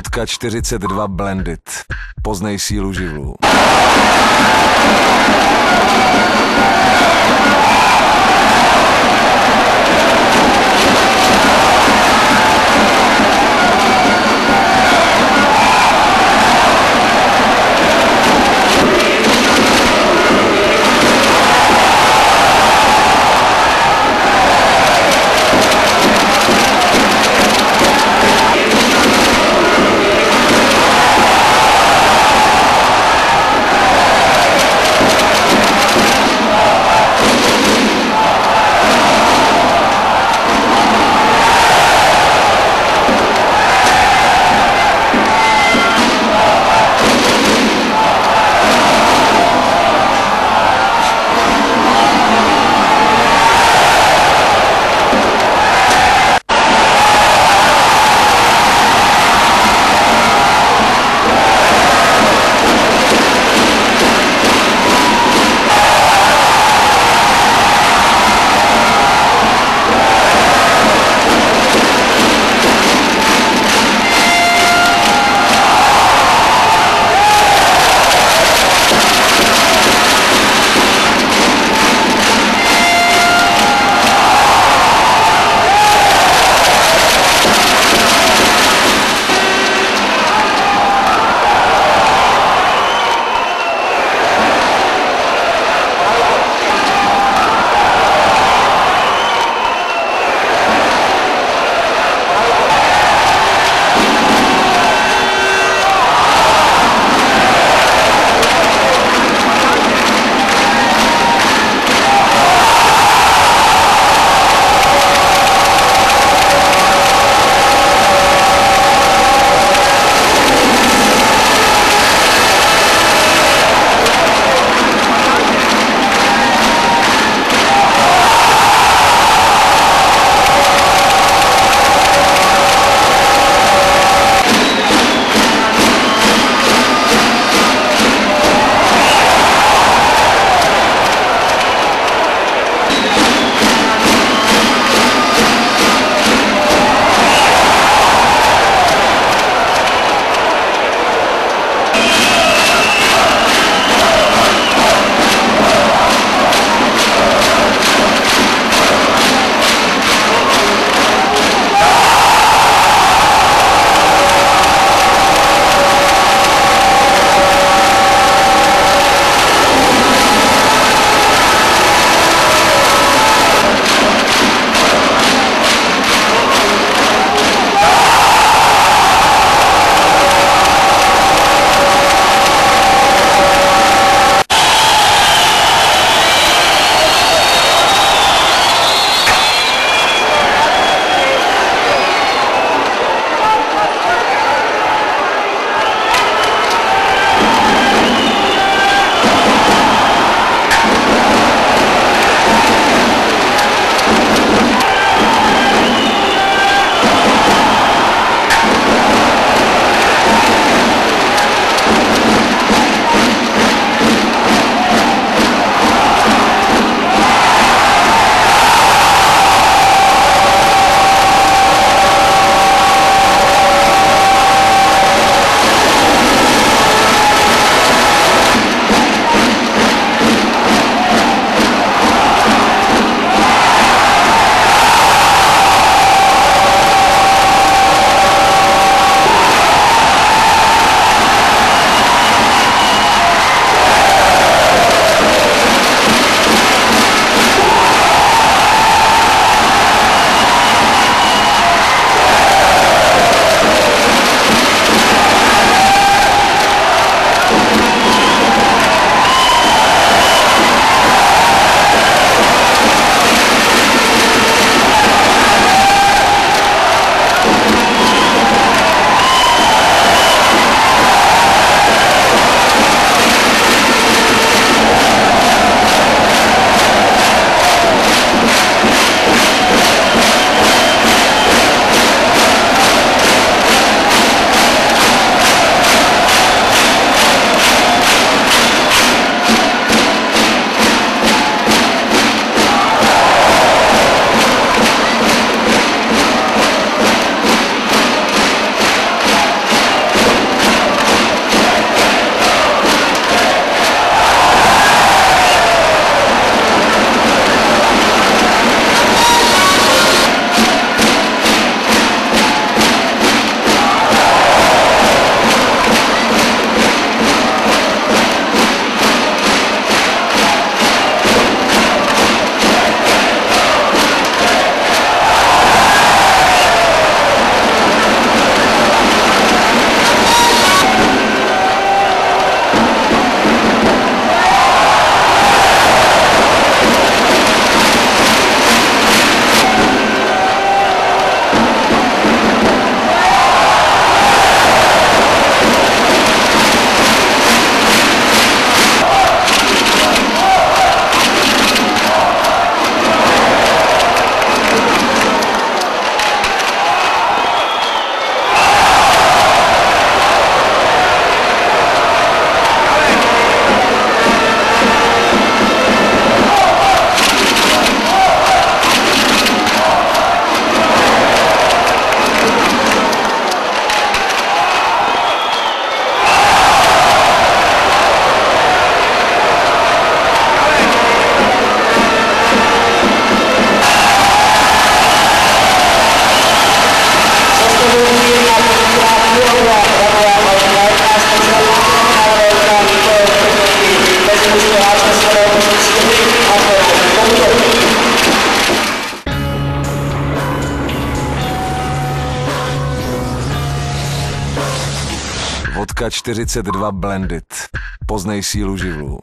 Vodka 42 Blended. Poznej sílu živlů. 42 Blended. Poznej sílu živlů.